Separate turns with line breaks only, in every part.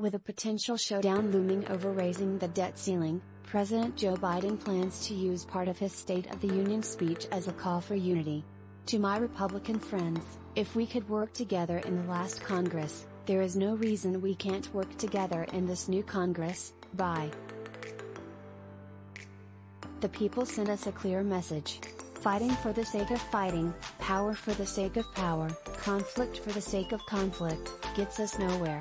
With a potential showdown looming over raising the debt ceiling, President Joe Biden plans to use part of his State of the Union speech as a call for unity. To my Republican friends, if we could work together in the last Congress, there is no reason we can't work together in this new Congress. Bye. The people sent us a clear message. Fighting for the sake of fighting, power for the sake of power, conflict for the sake of conflict, gets us nowhere.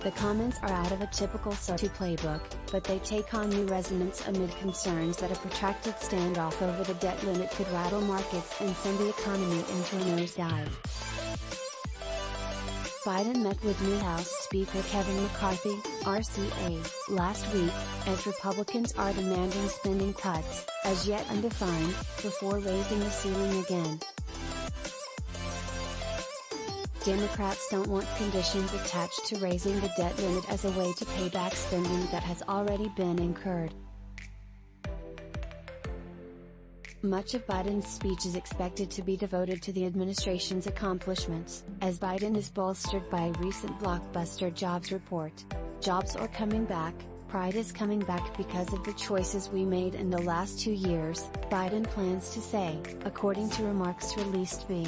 The comments are out of a typical SOTU playbook, but they take on new resonance amid concerns that a protracted standoff over the debt limit could rattle markets and send the economy into a nosedive. Biden met with new House Speaker Kevin McCarthy, RCA, last week, as Republicans are demanding spending cuts, as yet undefined, before raising the ceiling again. Democrats don't want conditions attached to raising the debt limit as a way to pay back spending that has already been incurred. Much of Biden's speech is expected to be devoted to the administration's accomplishments, as Biden is bolstered by a recent blockbuster jobs report. Jobs are coming back, pride is coming back because of the choices we made in the last two years, Biden plans to say, according to remarks released B.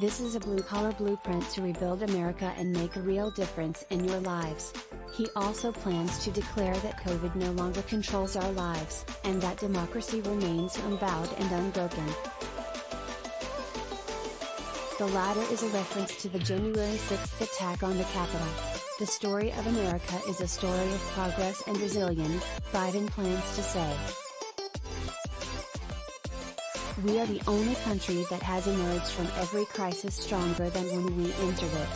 This is a blue collar blueprint to rebuild America and make a real difference in your lives. He also plans to declare that COVID no longer controls our lives, and that democracy remains unbowed and unbroken. The latter is a reference to the January 6th attack on the Capitol. The story of America is a story of progress and resilience, Biden plans to say. We are the only country that has emerged from every crisis stronger than when we entered it.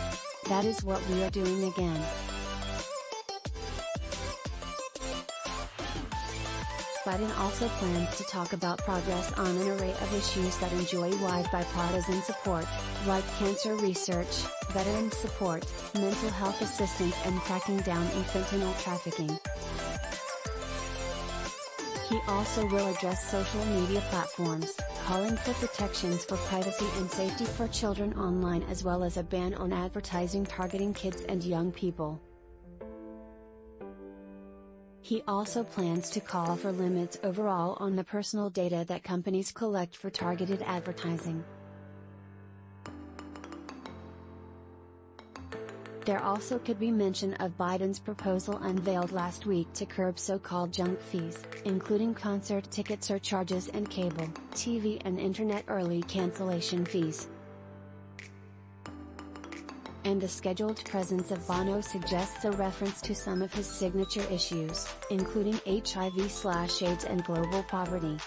That is what we are doing again. Biden also plans to talk about progress on an array of issues that enjoy wide bipartisan support, like cancer research, veteran support, mental health assistance and cracking down in fentanyl trafficking. He also will address social media platforms, calling for protections for privacy and safety for children online as well as a ban on advertising targeting kids and young people. He also plans to call for limits overall on the personal data that companies collect for targeted advertising. There also could be mention of Biden's proposal unveiled last week to curb so-called junk fees, including concert ticket surcharges and cable, TV and internet early cancellation fees. And the scheduled presence of Bono suggests a reference to some of his signature issues, including HIV/AIDS and global poverty.